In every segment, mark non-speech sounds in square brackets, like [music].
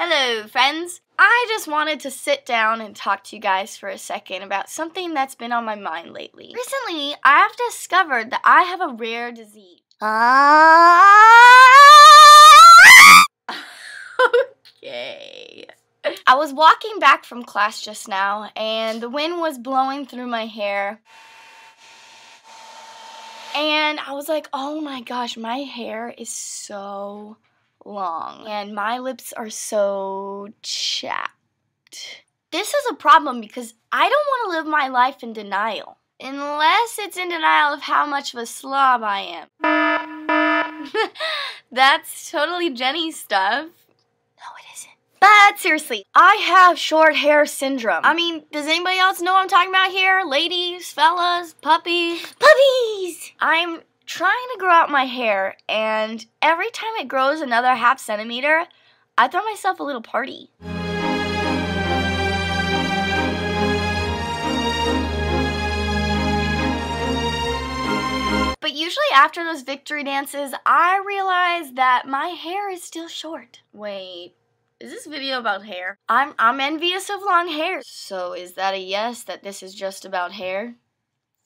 Hello, friends. I just wanted to sit down and talk to you guys for a second about something that's been on my mind lately. Recently, I have discovered that I have a rare disease. [laughs] okay. I was walking back from class just now, and the wind was blowing through my hair. And I was like, oh my gosh, my hair is so long and my lips are so chapped. This is a problem because I don't want to live my life in denial. Unless it's in denial of how much of a slob I am. [laughs] That's totally Jenny stuff. No, it isn't. But seriously, I have short hair syndrome. I mean, does anybody else know what I'm talking about here? Ladies, fellas, puppies? Puppies! I'm trying to grow out my hair, and every time it grows another half centimeter, I throw myself a little party. But usually after those victory dances, I realize that my hair is still short. Wait, is this video about hair? I'm I'm envious of long hair. So is that a yes that this is just about hair?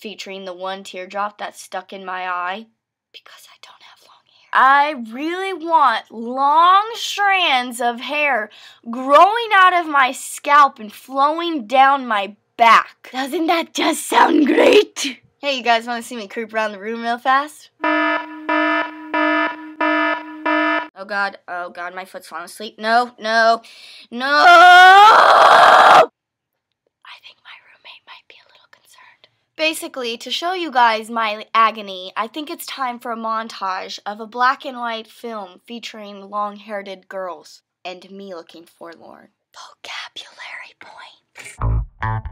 Featuring the one teardrop that's stuck in my eye because I don't have long hair. I really want long strands of hair growing out of my scalp and flowing down my back. Doesn't that just sound great? Hey, you guys want to see me creep around the room real fast? Oh god, oh god, my foot's falling asleep. No, no, no! Basically, to show you guys my agony, I think it's time for a montage of a black and white film featuring long haired girls and me looking forlorn. Vocabulary points.